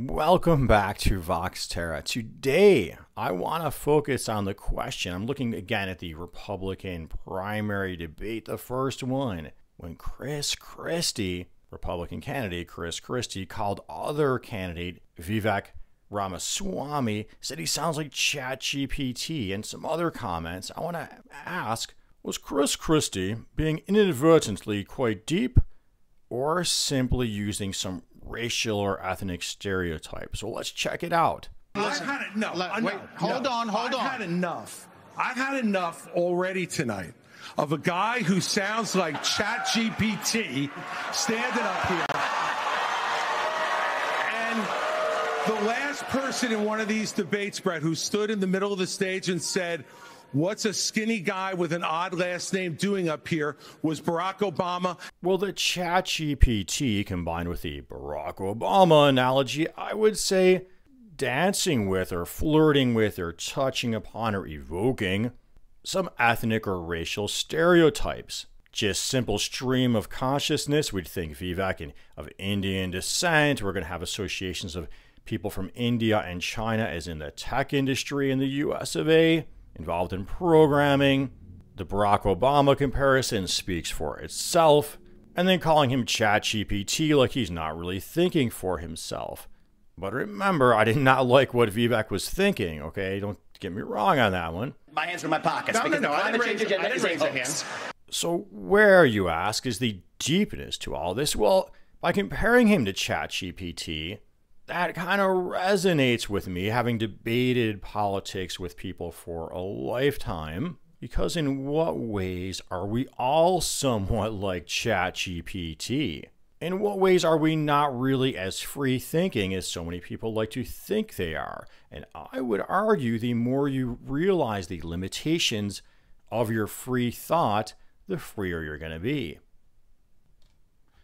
Welcome back to Vox Terra. Today, I want to focus on the question. I'm looking again at the Republican primary debate, the first one, when Chris Christie, Republican candidate Chris Christie, called other candidate Vivek Ramaswamy, said he sounds like ChatGPT, and some other comments. I want to ask was Chris Christie being inadvertently quite deep or simply using some racial or ethnic stereotypes. So let's check it out. I've had it. No, Let- wait, no, hold no. on, hold I've on. had enough. I've had enough already tonight of a guy who sounds like ChatGPT standing up here. And the last person in one of these debates, Brett, who stood in the middle of the stage and said, What's a skinny guy with an odd last name doing up here? was Barack Obama. Well, the ChatGPT combined with the Barack Obama analogy, I would say dancing with or flirting with or touching upon or evoking some ethnic or racial stereotypes. Just simple stream of consciousness. We'd think Vivek and of Indian descent. We're going to have associations of people from India and China as in the tech industry in the US of A, involved in programming. The Barack Obama comparison speaks for itself. And then calling him ChatGPT like he's not really thinking for himself. But remember, I did not like what Vivek was thinking, okay? Don't get me wrong on that one. My hands are in my pockets No, no, no, the I climate didn't change raise- I didn't raise a hoax. hand. So, where, you ask, is the deepness to all this? Well, by comparing him to ChatGPT, that kind of resonates with me, having debated politics with people for a lifetime. Because, in what ways are we all somewhat like ChatGPT? In what ways are we not really as free thinking as so many people like to think they are? And I would argue the more you realize the limitations of your free thought, the freer you're going to be.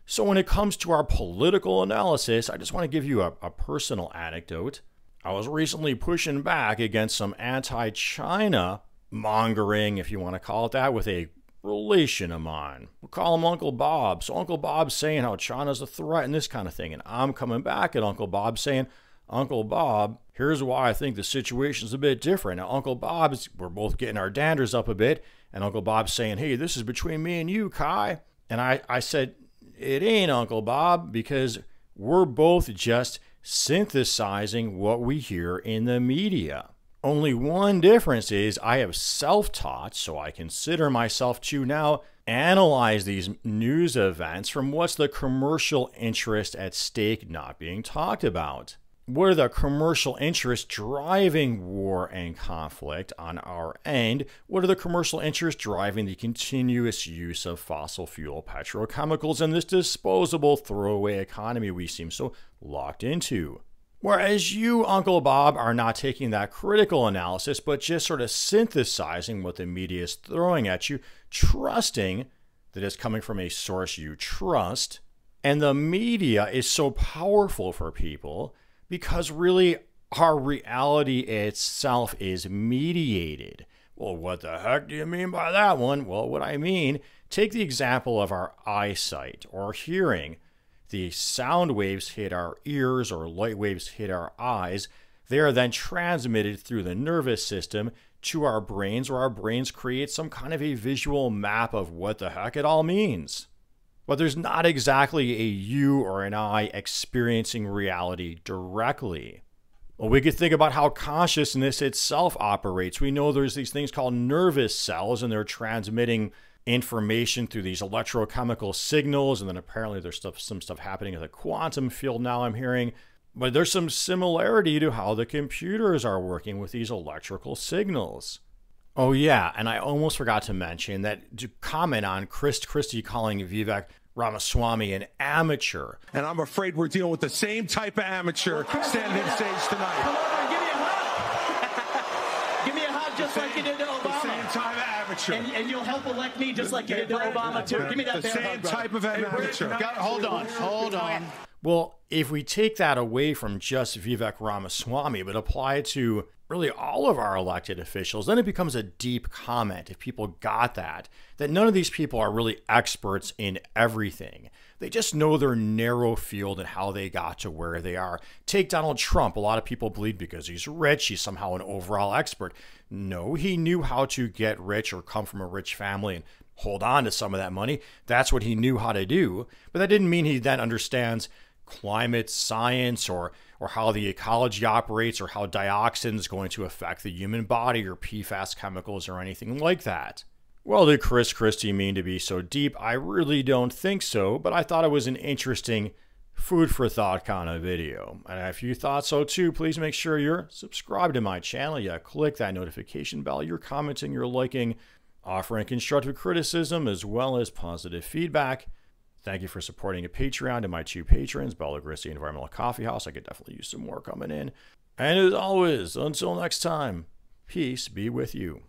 So, when it comes to our political analysis, I just want to give you a, a personal anecdote. I was recently pushing back against some anti China mongering, if you want to call it that, with a relation of mine. We'll call him Uncle Bob. So, Uncle Bob's saying how China's a threat and this kind of thing. And I'm coming back at Uncle Bob saying, Uncle Bob, here's why I think the situation's a bit different. Now, Uncle Bob's, we're both getting our danders up a bit, and Uncle Bob's saying, hey, this is between me and you, Kai. And I, I said, it ain't, Uncle Bob, because we're both just synthesizing what we hear in the media. Only one difference is I have self taught, so I consider myself to now analyze these news events from what's the commercial interest at stake not being talked about. What are the commercial interests driving war and conflict on our end? What are the commercial interests driving the continuous use of fossil fuel petrochemicals and this disposable throwaway economy we seem so locked into? Whereas you, Uncle Bob, are not taking that critical analysis, but just sort of synthesizing what the media is throwing at you, trusting that it's coming from a source you trust. And the media is so powerful for people because really our reality itself is mediated. Well, what the heck do you mean by that one? Well, what I mean, take the example of our eyesight or hearing. The sound waves hit our ears or light waves hit our eyes. They are then transmitted through the nervous system to our brains, where our brains create some kind of a visual map of what the heck it all means. But there's not exactly a you or an I experiencing reality directly. Well, we could think about how consciousness itself operates. We know there's these things called nervous cells, and they're transmitting information through these electrochemical signals. And then apparently there's stuff, some stuff happening in the quantum field now, I'm hearing. But there's some similarity to how the computers are working with these electrical signals. Oh, yeah, and I almost forgot to mention that to comment on Chris Christie calling Vivek Ramaswamy an amateur. And I'm afraid we're dealing with the same type of amateur standing on stage Come tonight. over and give me a hug. give me a hug just like you did to The same Obama. type of amateur. And, and you'll help elect me just like you did to Obama, too. Give me that the same hug, type of amateur. Got- hold on, hold on. Well, if we take that away from just Vivek Ramaswamy, but apply it to really all of our elected officials, then it becomes a deep comment if people got that, that none of these people are really experts in everything. They just know their narrow field and how they got to where they are. Take Donald Trump. A lot of people believe because he's rich, he's somehow an overall expert. No, he knew how to get rich or come from a rich family and hold on to some of that money. That's what he knew how to do. But that didn't mean he then understands climate science or or how the ecology operates or how dioxin is going to affect the human body or PFAS chemicals or anything like that. Well, did Chris Christie mean to be so deep? I really don't think so, but I thought it was an interesting food for thought kind of video. And if you thought so too, please make sure you're subscribed to my channel. Yeah, click that notification bell. You're commenting, you're liking, offering constructive criticism as well as positive feedback. Thank you for supporting a Patreon to my two patrons, Bella Grissi Environmental Coffee House. I could definitely use some more coming in. And as always, until next time, peace be with you.